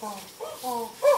哦哦。